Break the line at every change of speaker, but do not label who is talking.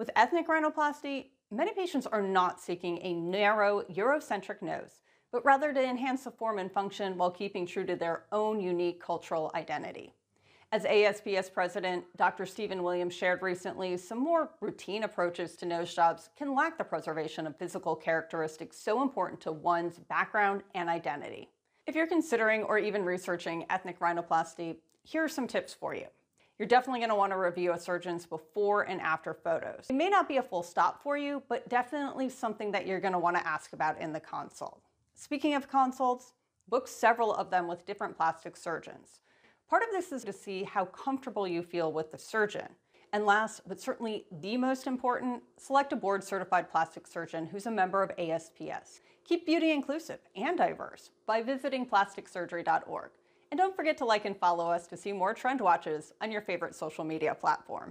With ethnic rhinoplasty, many patients are not seeking a narrow, Eurocentric nose, but rather to enhance the form and function while keeping true to their own unique cultural identity. As ASPS president, Dr. Steven Williams shared recently, some more routine approaches to nose jobs can lack the preservation of physical characteristics so important to one's background and identity. If you're considering or even researching ethnic rhinoplasty, here are some tips for you. You're definitely going to want to review a surgeon's before and after photos. It may not be a full stop for you, but definitely something that you're going to want to ask about in the consult. Speaking of consults, book several of them with different plastic surgeons. Part of this is to see how comfortable you feel with the surgeon. And last, but certainly the most important, select a board certified plastic surgeon who's a member of ASPS. Keep beauty inclusive and diverse by visiting plasticsurgery.org. And don't forget to like and follow us to see more trend watches on your favorite social media platform.